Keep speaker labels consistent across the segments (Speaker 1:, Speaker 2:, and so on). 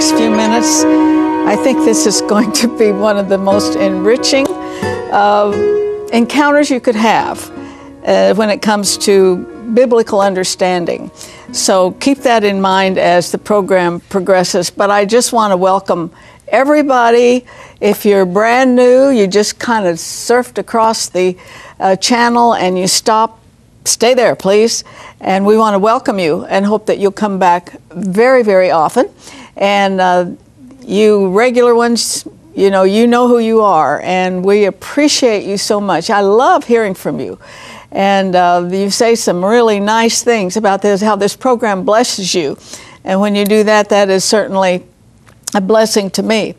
Speaker 1: next few minutes. I think this is going to be one of the most enriching uh, encounters you could have uh, when it comes to biblical understanding. So keep that in mind as the program progresses. But I just want to welcome everybody. If you're brand new, you just kind of surfed across the uh, channel and you stop, stay there, please. And we want to welcome you and hope that you'll come back very, very often. And uh, you regular ones, you know, you know who you are, and we appreciate you so much. I love hearing from you. And uh, you say some really nice things about this, how this program blesses you. And when you do that, that is certainly a blessing to me.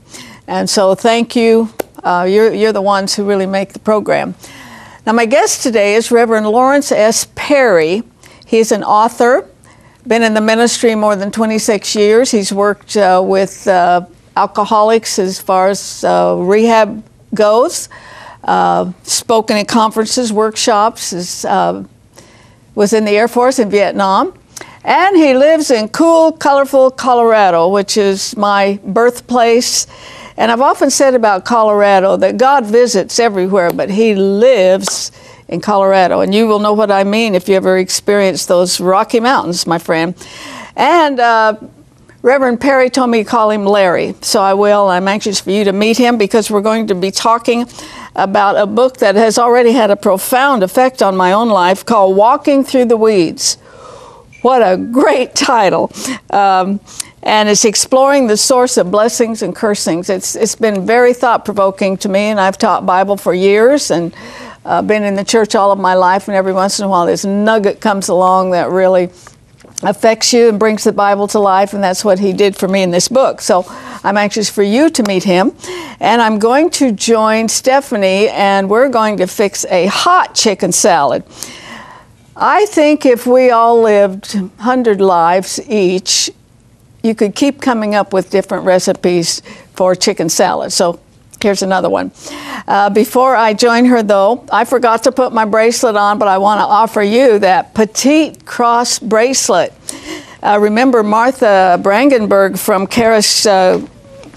Speaker 1: And so thank you. Uh, you're, you're the ones who really make the program. Now, my guest today is Reverend Lawrence S. Perry. He's an author, been in the ministry more than 26 years. He's worked uh, with uh, alcoholics as far as uh, rehab goes, uh, spoken at conferences, workshops, is, uh, was in the Air Force in Vietnam. And he lives in cool, colorful Colorado, which is my birthplace. And I've often said about Colorado that God visits everywhere, but he lives in Colorado. And you will know what I mean if you ever experience those Rocky Mountains, my friend. And uh, Reverend Perry told me to call him Larry, so I will. I'm anxious for you to meet him because we're going to be talking about a book that has already had a profound effect on my own life called Walking Through the Weeds. What a great title. Um, and it's exploring the source of blessings and cursings. It's, it's been very thought provoking to me, and I've taught Bible for years and uh, been in the church all of my life, and every once in a while this nugget comes along that really affects you and brings the Bible to life, and that's what he did for me in this book. So I'm anxious for you to meet him. And I'm going to join Stephanie, and we're going to fix a hot chicken salad. I think if we all lived 100 lives each, you could keep coming up with different recipes for chicken salad. So here's another one. Uh, before I join her, though, I forgot to put my bracelet on, but I want to offer you that petite cross bracelet. Uh, remember, Martha Brangenberg from Karis uh,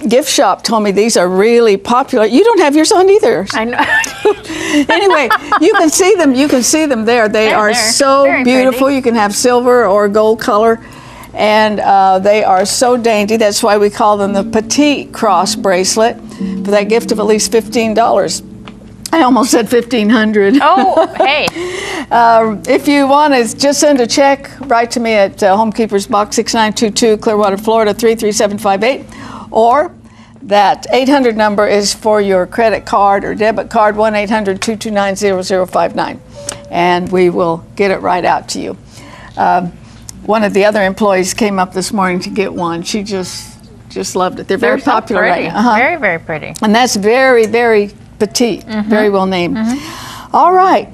Speaker 1: gift shop told me these are really popular. You don't have yours on either.
Speaker 2: I know.
Speaker 1: anyway, you can see them. You can see them there. They
Speaker 2: They're
Speaker 1: are
Speaker 2: there.
Speaker 1: so
Speaker 2: Very
Speaker 1: beautiful.
Speaker 2: pretty.
Speaker 1: You can have silver or gold color, and uh, they are so dainty. That's why we call them the petite cross bracelet for that gift of at least fifteen dollars. I almost said fifteen hundred.
Speaker 2: oh, hey.
Speaker 1: Uh, if you want to just send a check, write to me at uh, Homekeepers Box 6922, Clearwater, Florida 33758, or that 800 number is for your credit card or debit card 1 800 229 0059, and we will get it right out to you. Um, one of the other employees came up this morning to get one. She just just loved it. They're very
Speaker 2: They're so
Speaker 1: popular
Speaker 2: pretty.
Speaker 1: right now. Uh-huh.
Speaker 2: Very, very pretty.
Speaker 1: And that's very, very petite,
Speaker 2: Mm-hmm.
Speaker 1: very well named. All right.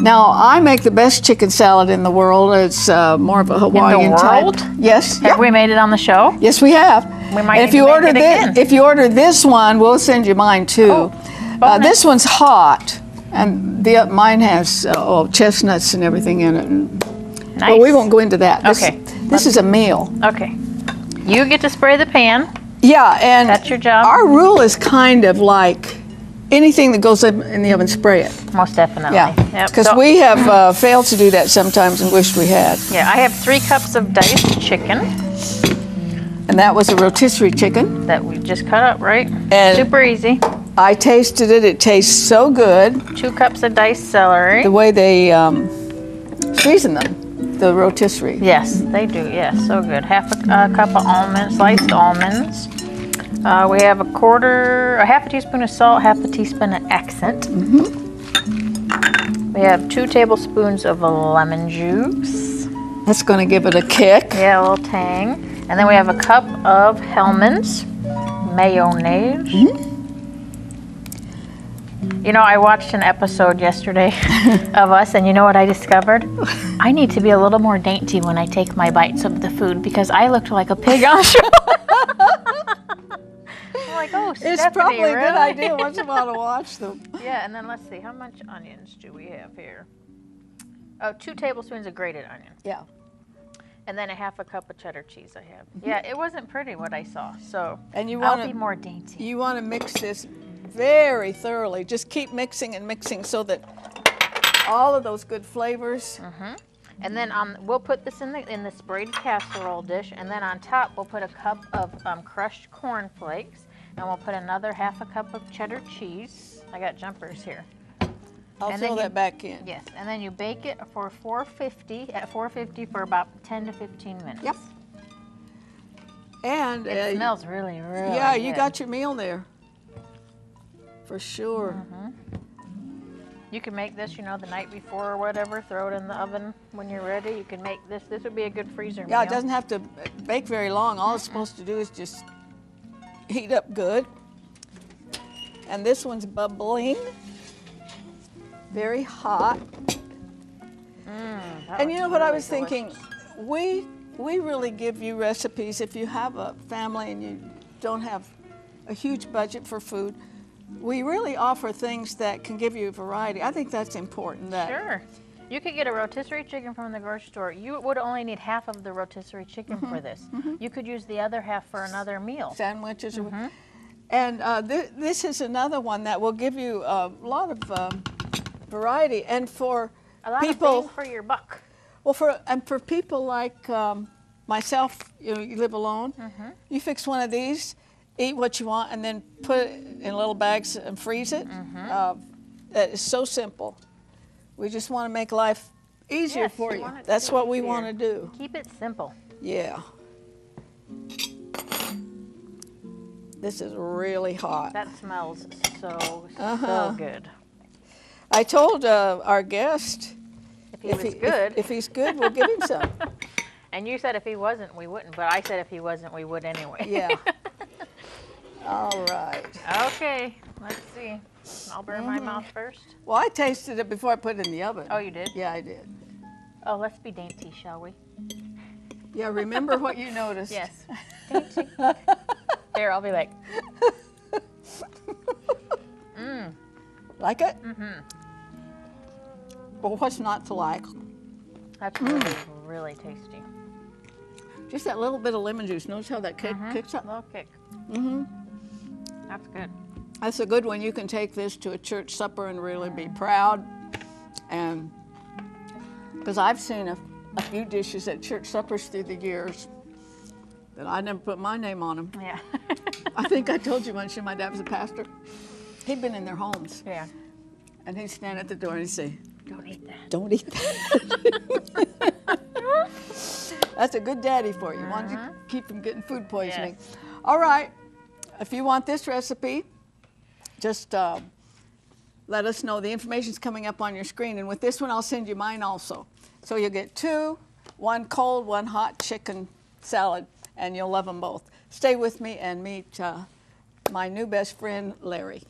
Speaker 1: Now, I make the best chicken salad in the world. It's uh, more of a Hawaiian
Speaker 2: world?
Speaker 1: type. Yes.
Speaker 2: Have we made it on the show?
Speaker 1: Yes, we have.
Speaker 2: We might
Speaker 1: and if you order
Speaker 2: it
Speaker 1: this, if you order this one, we'll send you mine too.
Speaker 2: Oh,
Speaker 1: uh, this one's hot, and the mine has uh, oh, chestnuts and everything in it.
Speaker 2: Nice.
Speaker 1: Well, we won't go into that. This,
Speaker 2: Okay.
Speaker 1: This is a meal.
Speaker 2: Okay. You get to spray the pan.
Speaker 1: Yeah, and
Speaker 2: That's your job.
Speaker 1: Our rule is kind of like anything that goes in in the oven, spray it.
Speaker 2: Most definitely.
Speaker 1: Yeah,
Speaker 2: Yep.
Speaker 1: because
Speaker 2: So-
Speaker 1: we have uh, failed to do that sometimes and wished we had.
Speaker 2: Yeah, I have three cups of diced chicken
Speaker 1: And that was a rotisserie chicken.
Speaker 2: that we just cut up, right?
Speaker 1: And-
Speaker 2: Super easy.
Speaker 1: I tasted it. It tastes so good.
Speaker 2: Two cups of diced celery.
Speaker 1: The way they um, season them, the rotisserie.
Speaker 2: Yes, they do. Yes, so good. Half a uh, cup of almonds, sliced almonds. Uh, we have a quarter, a half a teaspoon of salt, half a teaspoon of accent. We have two tablespoons of lemon juice.
Speaker 1: That's going to give it a kick.
Speaker 2: Yeah, a little tang. And then we have a cup of Hellmann's mayonnaise. You know, I watched an episode yesterday of us, and you know what I discovered? I need to be a little more dainty when I take my bites of the food because I looked like a pig on show. I'm like, oh,
Speaker 1: It's
Speaker 2: Stephanie,
Speaker 1: probably a good idea once in a while to watch them.
Speaker 2: Yeah, and then let's see, how much onions do we have here? Oh, two tablespoons of grated onions.
Speaker 1: Yeah.
Speaker 2: And then a half a cup of cheddar cheese I have. Mm-hmm. Yeah, it wasn't pretty what I saw. So
Speaker 1: And you
Speaker 2: wanna,
Speaker 1: I'll
Speaker 2: be more dainty.
Speaker 1: you want to mix this very thoroughly. Just keep mixing and mixing so that all of those good flavors. Mm -hmm.
Speaker 2: And then um, we'll put this in the in this braided casserole dish, and then on top we'll put a cup of um, crushed corn flakes, and we'll put another half a cup of cheddar cheese. I got jumpers here.
Speaker 1: I'll
Speaker 2: And
Speaker 1: fill
Speaker 2: you-
Speaker 1: that back in.
Speaker 2: Yes, and then you bake it for 450 at 450 for about 10 to 15 minutes.
Speaker 1: Yep. And
Speaker 2: It
Speaker 1: uh,
Speaker 2: smells really, really.
Speaker 1: yeah, you got your meal there. For sure.
Speaker 2: Mm-hmm. You can make this, you know, the night before or whatever. Throw it in the oven when you're ready. You can make this. This would be a good freezer
Speaker 1: Yeah,
Speaker 2: meal.
Speaker 1: it doesn't have to bake very long. All it's supposed to do is just heat up good. And this one's bubbling, very hot.
Speaker 2: That
Speaker 1: And you know what I
Speaker 2: really
Speaker 1: was thinking? We we really give you recipes if you have a family and you don't have a huge budget for food. We really offer things that can give you variety. I think that's important. That
Speaker 2: Sure. You could get a rotisserie chicken from the grocery store. You would only need half of the rotisserie chicken
Speaker 1: Mm-hmm.
Speaker 2: for this. You could use the other half for another meal.
Speaker 1: sandwiches.
Speaker 2: Mm-hmm.
Speaker 1: And uh, th- this is another one that will give you a lot of um, variety. And for
Speaker 2: A lot
Speaker 1: people,
Speaker 2: for your buck.
Speaker 1: well, for and for people like um, myself, you know, you live alone.
Speaker 2: Mm-hmm.
Speaker 1: You fix one of these, eat what you want, and then put it in little bags and freeze it.
Speaker 2: Mm-hmm.
Speaker 1: Uh, that is so simple. We just want to make life easier
Speaker 2: Yes,
Speaker 1: for
Speaker 2: you
Speaker 1: you.
Speaker 2: want it to
Speaker 1: That's what we want to do.
Speaker 2: Keep it simple.
Speaker 1: Yeah. This is really hot.
Speaker 2: That smells so,
Speaker 1: Uh-huh.
Speaker 2: so good.
Speaker 1: I told uh, our guest
Speaker 2: If he
Speaker 1: if,
Speaker 2: was
Speaker 1: he, if-
Speaker 2: good,
Speaker 1: If, he's good, we'll give him some.
Speaker 2: and you said if he wasn't, we wouldn't. But I said if he wasn't, we would anyway.
Speaker 1: Yeah. All right.
Speaker 2: okay, let's see. I'll burn my mouth first.
Speaker 1: Well, I tasted it before I put it in the oven.
Speaker 2: Oh, you did?
Speaker 1: Yeah, I did.
Speaker 2: Oh, let's be dainty, shall we?
Speaker 1: Yeah, remember what you noticed.
Speaker 2: Yes. Dainty. Here, I'll be like, Mm.
Speaker 1: Like it? Mm-hmm. Well, what's not to like?
Speaker 2: that's
Speaker 1: Mm.
Speaker 2: really, really tasty.
Speaker 1: Just that little bit of lemon juice. Notice how that kick, kicks up?
Speaker 2: Little kick. Mm-hmm. That's good.
Speaker 1: That's a good one. You can take this to a church supper and really be proud. And because I've seen a, a few dishes at church suppers through the years that I never put my name on them.
Speaker 2: Yeah.
Speaker 1: I think I told you once, my dad was a pastor. He'd been in their homes,
Speaker 2: yeah.
Speaker 1: and he'd stand at the door and he'd say,
Speaker 2: Don't eat that.
Speaker 1: "Don't eat that." That's a good daddy for you. Why don't you uh-huh. keep from getting food poisoning?
Speaker 2: Yes.
Speaker 1: All right. If you want this recipe, just uh, let us know. The information's coming up on your screen, and with this one, I'll send you mine also. So you'll get two, one cold, one hot chicken salad, and you'll love them both. Stay with me and meet uh, my new best friend, Larry.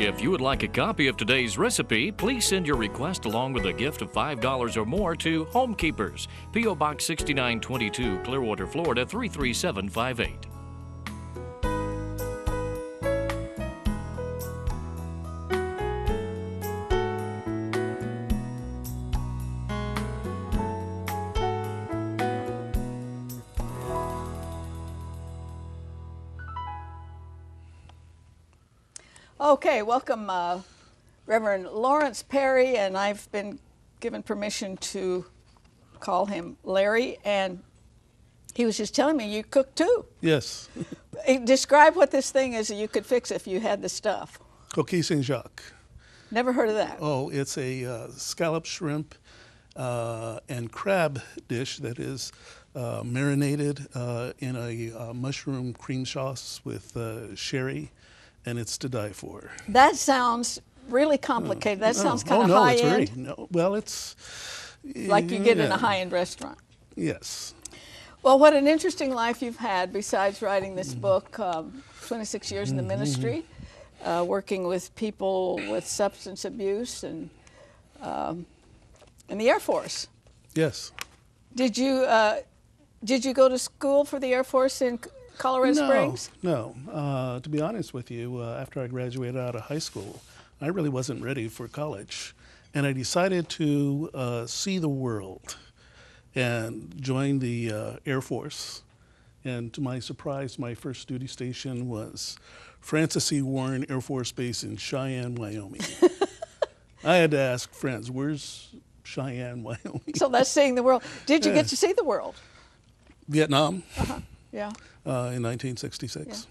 Speaker 3: If you would like a copy of today's recipe, please send your request along with a gift of $5 or more to Homekeepers, P.O. Box 6922, Clearwater, Florida 33758.
Speaker 1: Okay, welcome, uh, Reverend Lawrence Perry, and I've been given permission to call him Larry, and he was just telling me you cook too.
Speaker 4: Yes.
Speaker 1: Describe what this thing is that you could fix if you had the stuff.
Speaker 4: Coquille Saint Jacques.
Speaker 1: Never heard of that.
Speaker 4: Oh, it's a uh, scallop shrimp uh, and crab dish that is uh, marinated uh, in a uh, mushroom cream sauce with uh, sherry, and it's to die for.
Speaker 1: That sounds really complicated. That sounds
Speaker 4: oh,
Speaker 1: kind
Speaker 4: oh,
Speaker 1: of
Speaker 4: no,
Speaker 1: high
Speaker 4: it's
Speaker 1: end,
Speaker 4: very no. Well, it's
Speaker 1: like you get in a high end restaurant.
Speaker 4: Yes.
Speaker 1: Well, what an interesting life you've had besides writing this
Speaker 4: Mm-hmm.
Speaker 1: book, um, 26 years in the ministry, uh, working with people with substance abuse and um, in the Air Force.
Speaker 4: Yes.
Speaker 1: Did you, uh, did you go to school for the Air Force in Colorado
Speaker 4: no,
Speaker 1: Springs?
Speaker 4: No. Uh, to be honest with you, uh, after I graduated out of high school, I really wasn't ready for college. and I decided to uh, see the world and join the uh, Air Force. And to my surprise, my first duty station was Francis E. Warren Air Force Base in Cheyenne, Wyoming. I had to ask friends, where's Cheyenne, Wyoming?
Speaker 1: So that's seeing the world. Did you get to see the world?
Speaker 4: Vietnam Uh-huh.
Speaker 1: Yeah.
Speaker 4: Uh, in 1966.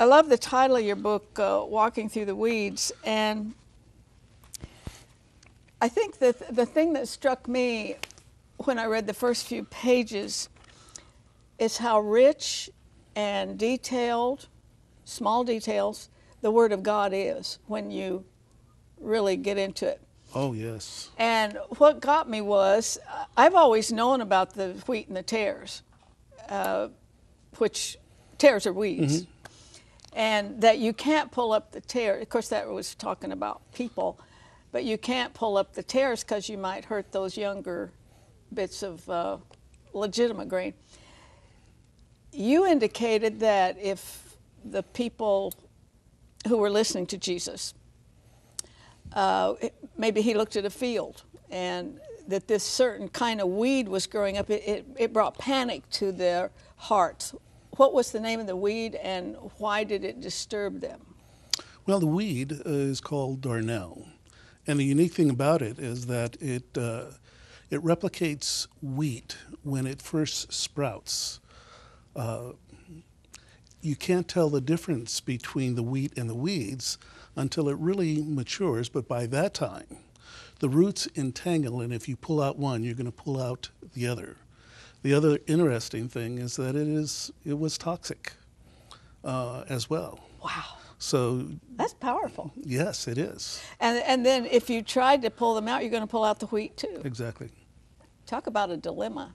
Speaker 1: I love the title of your book, uh, Walking Through the Weeds. And I think that the thing that struck me when I read the first few pages is how rich and detailed, small details, the Word of God is when you really get into it.
Speaker 4: Oh, yes.
Speaker 1: And what got me was I've always known about the wheat and the tares, uh, which tares are weeds, and that you can't pull up the tear. Of course, that was talking about people, but you can't pull up the tares because you might hurt those younger bits of uh, legitimate grain. You indicated that if the people who were listening to Jesus uh, maybe he looked at a field and that this certain kind of weed was growing up, it, it, it brought panic to their hearts. What was the name of the weed and why did it disturb them?
Speaker 4: Well, the weed uh, is called darnel, and the unique thing about it is that it uh, it replicates wheat when it first sprouts. Uh, you can't tell the difference between the wheat and the weeds until it really matures, but by that time, the roots entangle, and if you pull out one, you're going to pull out the other. The other interesting thing is that it is it was toxic uh, as well.
Speaker 1: Wow,
Speaker 4: So
Speaker 1: that's powerful.
Speaker 4: Yes, it is.
Speaker 1: And, and then if you tried to pull them out, you're going to pull out the wheat too.
Speaker 4: Exactly.
Speaker 1: Talk about a dilemma.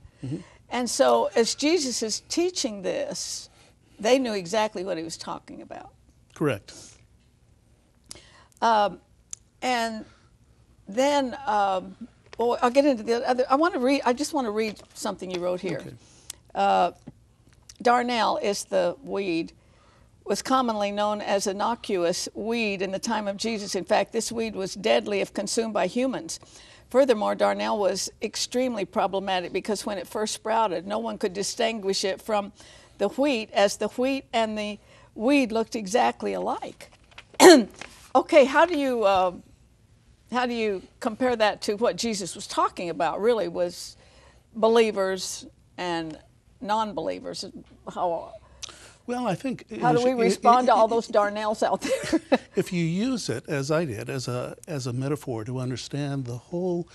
Speaker 1: And so as Jesus is teaching this, they knew exactly what he was talking about.
Speaker 4: Correct.
Speaker 1: And then, um, well, I'll get into the other. I want to read. I just want to read something you wrote here.
Speaker 4: Okay.
Speaker 1: Uh, darnel is the weed. Was commonly known as innocuous weed in the time of Jesus. In fact, this weed was deadly if consumed by humans. Furthermore, darnel was extremely problematic because when it first sprouted, no one could distinguish it from the wheat, as the wheat and the weed looked exactly alike. okay, how do you uh, how do you compare that to what Jesus was talking about? Really, was believers and non-believers. How
Speaker 4: Well, I think
Speaker 1: how do we respond to all those darnels out there?
Speaker 4: If you use it as I did, as a as a metaphor to understand the whole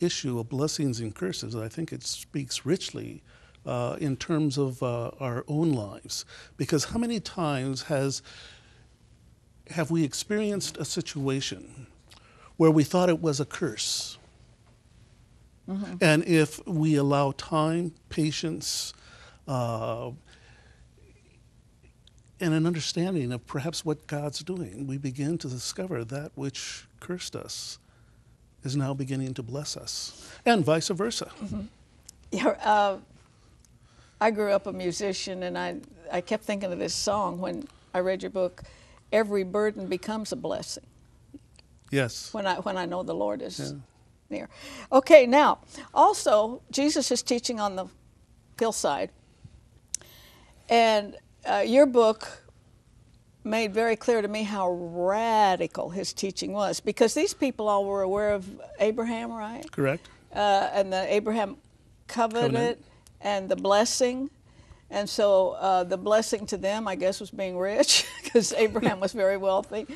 Speaker 4: issue of blessings and curses, I think it speaks richly uh, in terms of uh, our own lives. Because how many times has have we experienced a situation where we thought it was a curse? And if we allow time, patience, uh, and an understanding of perhaps what God's doing, we begin to discover that which cursed us is now beginning to bless us, and vice versa.
Speaker 1: Yeah, uh, I grew up a musician, and I I kept thinking of this song when I read your book. Every burden becomes a blessing
Speaker 4: Yes.
Speaker 1: when I when I know the Lord is
Speaker 4: Yeah.
Speaker 1: near. Okay, now also Jesus is teaching on the hillside, and uh, your book made very clear to me how radical his teaching was because these people all were aware of Abraham, right?
Speaker 4: Correct.
Speaker 1: uh, and the Abraham covenant,
Speaker 4: Covenant.
Speaker 1: and the blessing. And so uh, the blessing to them, I guess, was being rich because Abraham was very wealthy.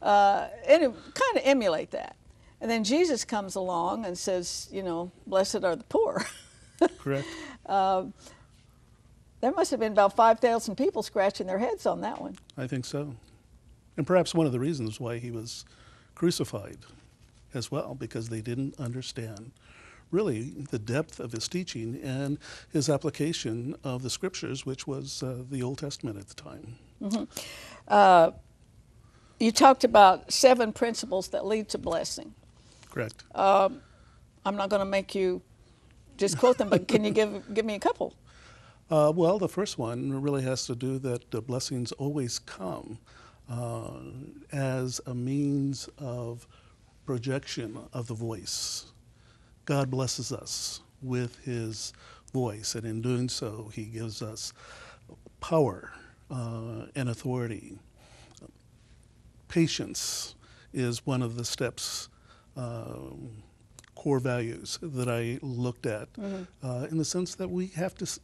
Speaker 1: Uh, and it kind of emulate that. And then Jesus comes along and says, you know, blessed are the poor.
Speaker 4: Correct.
Speaker 1: there must have been about 5,000 people scratching their heads on that one.
Speaker 4: I think so. And perhaps one of the reasons why he was crucified as well, because they didn't understand really the depth of his teaching and his application of the scriptures, which was uh, the Old Testament at the time.
Speaker 1: You talked about seven principles that lead to blessing.
Speaker 4: Correct.
Speaker 1: I'm not going to make you just quote them, but can you give, give me a couple?
Speaker 4: Uh, well, the first one really has to do that uh, blessings always come uh, as a means of projection of the voice. God blesses us with His voice, and in doing so, He gives us power uh, and authority. Patience is one of the steps, uh, core values that I looked at, uh, in the sense that we have to s-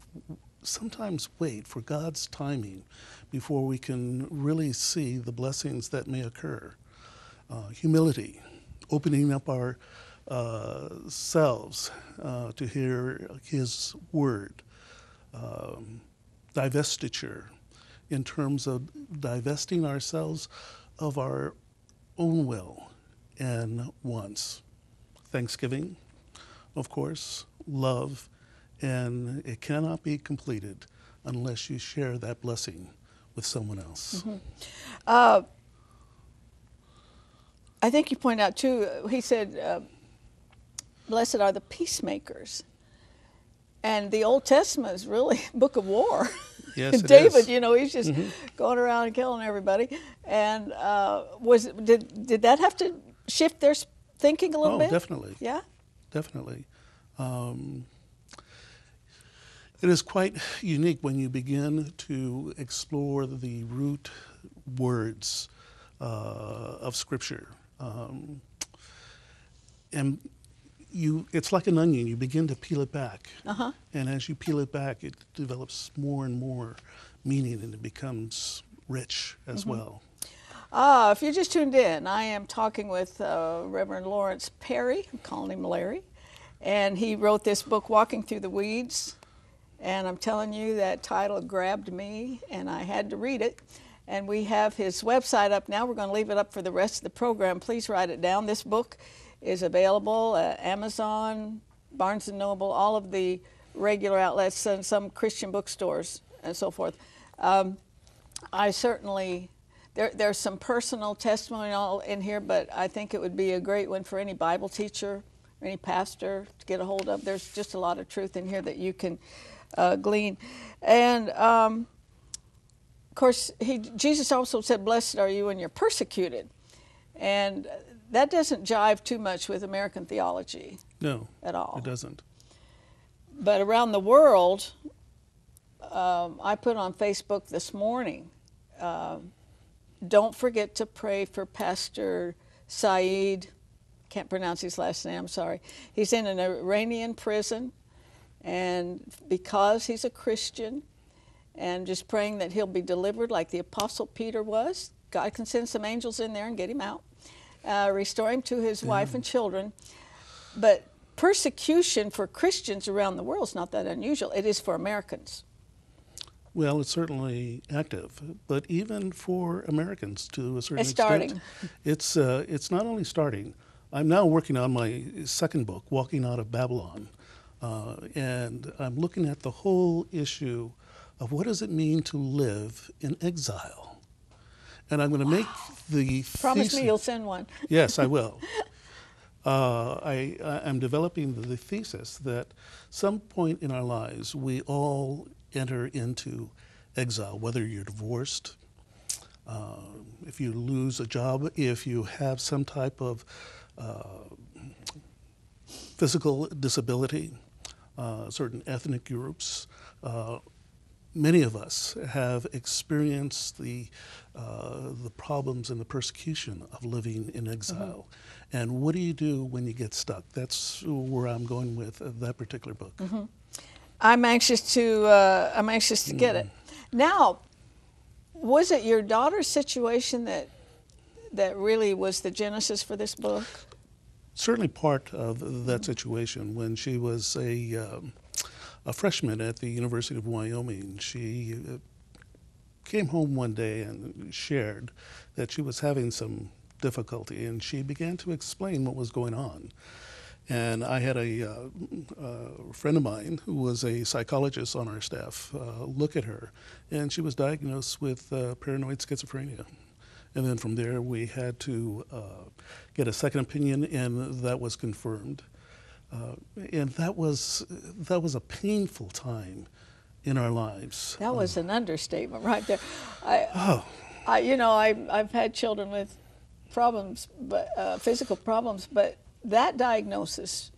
Speaker 4: sometimes wait for God's timing before we can really see the blessings that may occur. Uh, humility, opening up our uh, selves uh, to hear His word. Um, divestiture, in terms of divesting ourselves of our own will and wants. Thanksgiving, of course, love, and it cannot be completed unless you share that blessing with someone else.
Speaker 1: I think you point out too, uh, he said, uh, Blessed are the peacemakers. And the Old Testament is really book of war.
Speaker 4: Yes,
Speaker 1: David,
Speaker 4: is.
Speaker 1: you know, he's just going around and killing everybody. And uh, was did did that have to shift their thinking a little
Speaker 4: Oh,
Speaker 1: bit?
Speaker 4: definitely.
Speaker 1: Yeah.
Speaker 4: definitely. Um, it is quite unique when you begin to explore the root words uh, of Scripture. Um, and you, it's like an onion. You begin to peel it back,
Speaker 1: Uh-huh.
Speaker 4: and as you peel it back, it develops more and more meaning, and it becomes rich as well.
Speaker 1: Ah, if you just tuned in, I am talking with uh, Reverend Lawrence Perry. I'm calling him Larry. And he wrote this book, Walking Through the Weeds. And I'm telling you, that title grabbed me, and I had to read it. And we have his website up now. We're going to leave it up for the rest of the program. Please write it down. This book is available at Amazon, Barnes and Noble, all of the regular outlets, and some Christian bookstores, and so forth. Um, I certainly there, there's some personal testimony all in here, but I think it would be a great one for any Bible teacher or any pastor to get a hold of. There's just a lot of truth in here that you can uh, glean, and um, of course, he, Jesus also said, "Blessed are you when you're persecuted," and that doesn't jive too much with American theology
Speaker 4: No,
Speaker 1: at all.
Speaker 4: it doesn't.
Speaker 1: But around the world, um, I put on Facebook this morning. Um, don't forget to pray for Pastor Saeed. Can't pronounce his last name. I'm sorry. He's in an Iranian prison, and because he's a Christian, and just praying that he'll be delivered like the Apostle Peter was. God can send some angels in there and get him out, uh, restore him to his wife and children. But persecution for Christians around the world is not that unusual. It is for Americans.
Speaker 4: Well, it's certainly active, but even for Americans to a certain
Speaker 1: It's
Speaker 4: extent,
Speaker 1: starting.
Speaker 4: it's uh, it's not only starting. I'm now working on my second book, Walking Out of Babylon, uh, and I'm looking at the whole issue of what does it mean to live in exile. And I'm going to make the
Speaker 1: Promise
Speaker 4: thesis-
Speaker 1: me you'll send one.
Speaker 4: Yes, I will. Uh, I, I- I'm developing the, the thesis that some point in our lives we all enter into exile, whether you're divorced, uh, if you lose a job, if you have some type of uh, physical disability, uh, certain ethnic groups. Many of us have experienced the, uh, the problems and the persecution of living in exile. And what do you do when you get stuck? That's where I'm going with uh, that particular book.
Speaker 1: I'm anxious to. Uh, I'm anxious to get it. Now, was it your daughter's situation that that really was the genesis for this book?
Speaker 4: certainly part of that situation when she was a, um, a freshman at the University of Wyoming. She uh, came home one day and shared that she was having some difficulty, and she began to explain what was going on. And I had a uh, uh, friend of mine who was a psychologist on our staff uh, look at her, and she was diagnosed with uh, paranoid schizophrenia. And then from there, we had to uh, get a second opinion, and that was confirmed. Uh, and that was that was a painful time in our lives.
Speaker 1: That was an understatement right there. I,
Speaker 4: Oh,
Speaker 1: I, you know, I, I've had children with problems, but uh, physical problems, but that diagnosis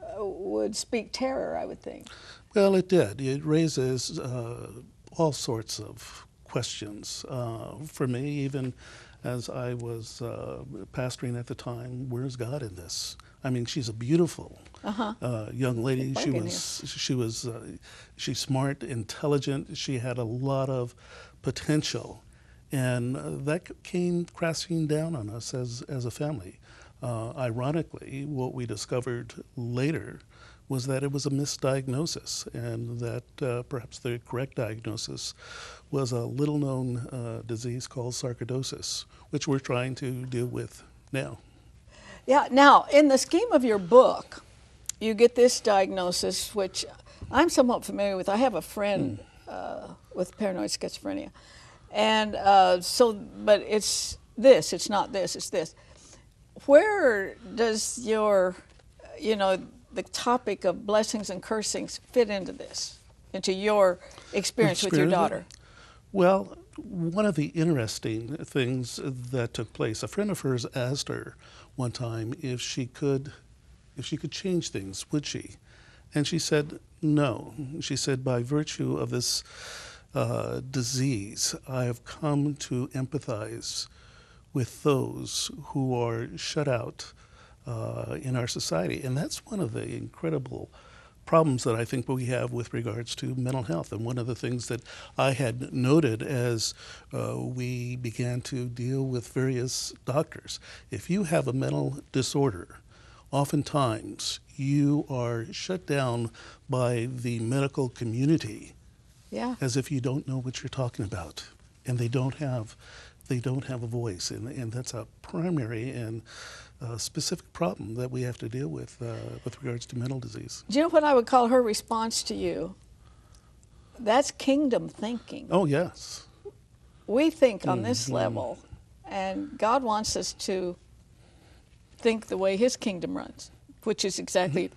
Speaker 1: uh, would speak terror, I would think.
Speaker 4: Well, it did. It raises uh, all sorts of questions uh, for me, even as I was uh, pastoring at the time. Where's God in this? I mean, she's a beautiful uh, young lady. She was she was uh, she's smart, intelligent. She had a lot of potential, and uh, that came crashing down on us as as a family. Uh, ironically, what we discovered later was that it was a misdiagnosis, and that uh, perhaps the correct diagnosis was a little-known uh, disease called sarcoidosis, which we're trying to deal with now.
Speaker 1: Yeah. Now, in the scheme of your book, you get this diagnosis, which I'm somewhat familiar with. I have a friend uh, with paranoid schizophrenia, and uh, so, but it's this. It's not this. It's this. Where does your, you know, the topic of blessings and cursings fit into this, into your experience with your daughter?
Speaker 4: Well, one of the interesting things that took place, a friend of hers asked her one time if she could if she could change things, would she? And she said no. She said by virtue of this uh, disease, I have come to empathize with those who are shut out uh, in our society. And that's one of the incredible problems that I think we have with regards to mental health. And one of the things that I had noted as uh, we began to deal with various doctors if you have a mental disorder, oftentimes you are shut down by the medical community
Speaker 1: Yeah.
Speaker 4: as if you don't know what you're talking about, and they don't have they don't have a voice, and, and that's a primary and uh, specific problem that we have to deal with uh, with regards to mental disease.
Speaker 1: Do you know what I would call her response to you? That's kingdom thinking.
Speaker 4: Oh yes,
Speaker 1: we think on this level, and God wants us to think the way His kingdom runs, which is exactly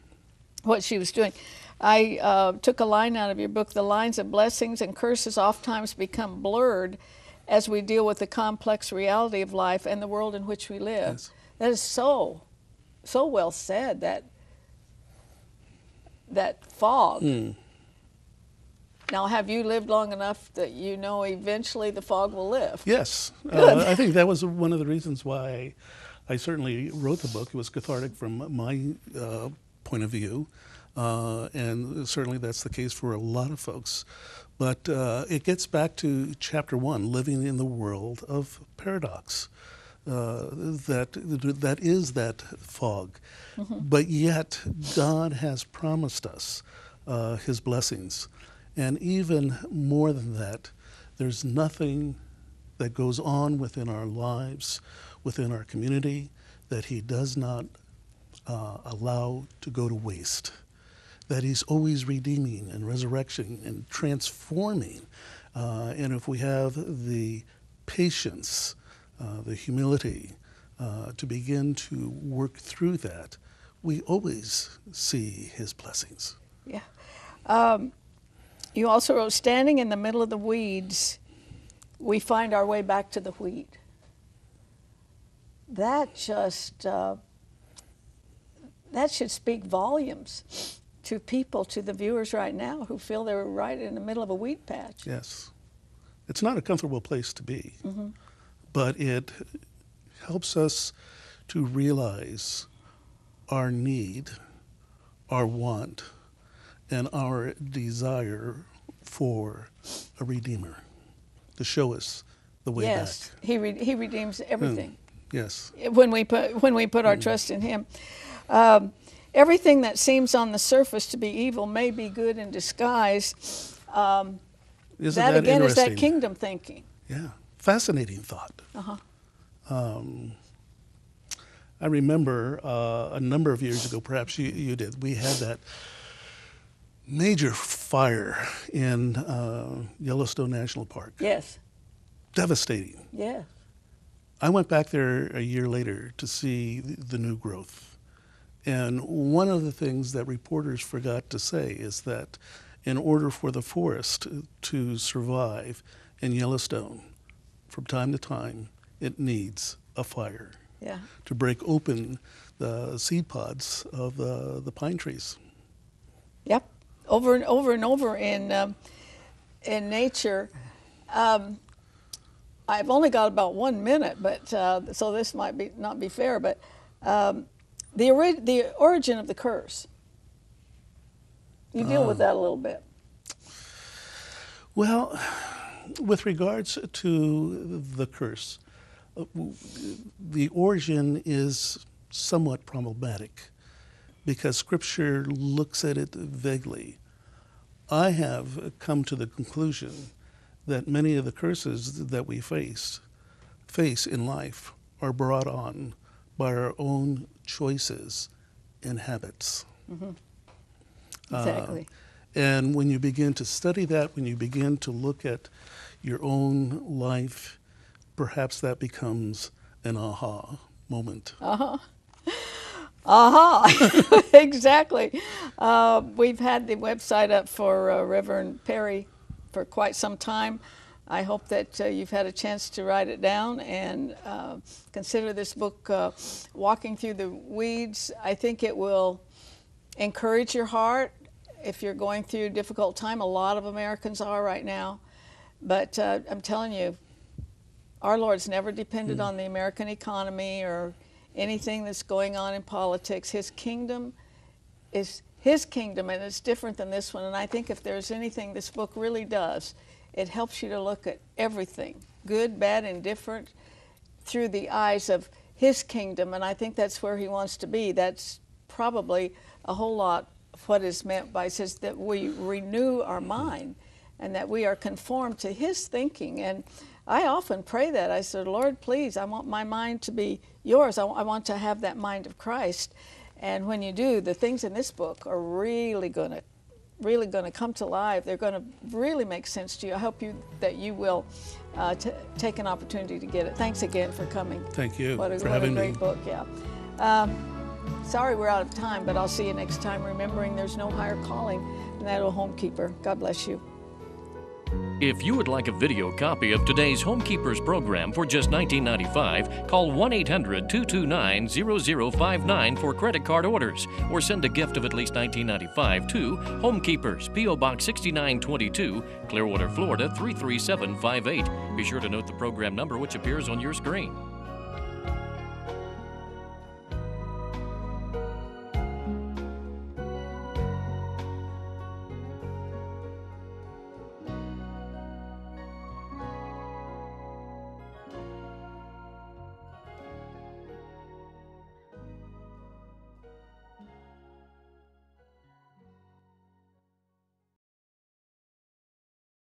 Speaker 1: what she was doing. I uh, took a line out of your book the lines of blessings and curses oftentimes become blurred as we deal with the complex reality of life and the world in which we live.
Speaker 4: Yes.
Speaker 1: That is so, so well said. That that fog. Now, have you lived long enough that you know eventually the fog will lift?
Speaker 4: yes. Uh, I think that was one of the reasons why I, I certainly wrote the book. It was cathartic from my uh, point of view, uh, and certainly that's the case for a lot of folks. But uh, it gets back to chapter one, living in the world of paradox. Uh, that that is that fog, but yet God has promised us uh, His blessings, and even more than that, there's nothing that goes on within our lives, within our community, that He does not uh, allow to go to waste. That He's always redeeming and resurrecting and transforming. Uh, and if we have the patience, uh, the humility uh, to begin to work through that, we always see His blessings.
Speaker 1: Yeah. Um, you also wrote, standing in the middle of the weeds, we find our way back to the wheat. That just, uh, that should speak volumes to people, to the viewers right now who feel they're right in the middle of a wheat patch.
Speaker 4: Yes. It's not a comfortable place to be, mm-hmm. but it helps us to realize our need, our want, and our desire for a Redeemer to show us the way
Speaker 1: yes,
Speaker 4: back.
Speaker 1: he, re- he redeems everything. Hmm.
Speaker 4: Yes.
Speaker 1: when we put when we put our hmm. trust in Him. Um, everything that seems on the surface to be evil may be good in disguise. Um, that,
Speaker 4: that,
Speaker 1: again is that kingdom thinking.
Speaker 4: Yeah, fascinating thought.
Speaker 1: Uh-huh.
Speaker 4: Um, I remember uh, a number of years ago, perhaps you, you did, we had that major fire in uh, Yellowstone National Park.
Speaker 1: Yes,
Speaker 4: Devastating.
Speaker 1: yes,
Speaker 4: I went back there a year later to see the new growth. And one of the things that reporters forgot to say is that in order for the forest to survive in Yellowstone, from time to time, it needs a fire
Speaker 1: Yeah.
Speaker 4: to break open the seed pods of uh, the pine trees.
Speaker 1: Yep. Over and over and over in um, in nature. Um, I've only got about one minute, but uh, so this might be not be fair. But um, the ori- the origin of the curse. You deal with that a little bit.
Speaker 4: Well, with regards to the curse, uh, the origin is somewhat problematic because Scripture looks at it vaguely. I have come to the conclusion that many of the curses that we face face in life are brought on by our own choices and habits.
Speaker 1: Exactly.
Speaker 4: And when you begin to study that, when you begin to look at your own life, perhaps that becomes an aha moment.
Speaker 1: Aha! Aha Exactly. Uh, we've had the website up for uh, Reverend Perry for quite some time. I hope that uh, you've had a chance to write it down and uh, consider this book, uh, Walking Through the Weeds. I think it will encourage your heart if you're going through a difficult time. A lot of Americans are right now. But uh, I'm telling you, our Lord's never depended on the American economy or anything that's going on in politics. His kingdom is His kingdom, and it's different than this one. And I think if there's anything this book really does, it helps you to look at everything good, bad, indifferent through the eyes of His kingdom. And I think that's where He wants to be. That's probably a whole lot of what is meant by says that we renew our mind and that we are conformed to His thinking. And I often pray that. I said, Lord, please, I want my mind to be yours. I, I want to have that mind of Christ. And when you do, the things in this book are really going to really going to come to life. They're going to really make sense to you. I hope you that you will uh, t- take an opportunity to get it. Thanks again for coming.
Speaker 4: Thank you
Speaker 1: What a,
Speaker 4: for
Speaker 1: what a great
Speaker 4: me.
Speaker 1: book, yeah. Um, sorry we're out of time, but I'll see you next time. Remembering there's no higher calling than that of a homekeeper. God bless you.
Speaker 3: If you would like a video copy of today's Homekeepers program for just $19.95, call 1 800 229 0059 for credit card orders or send a gift of at least $19.95 to Homekeepers, P.O. Box 6922, Clearwater, Florida 33758. Be sure to note the program number which appears on your screen.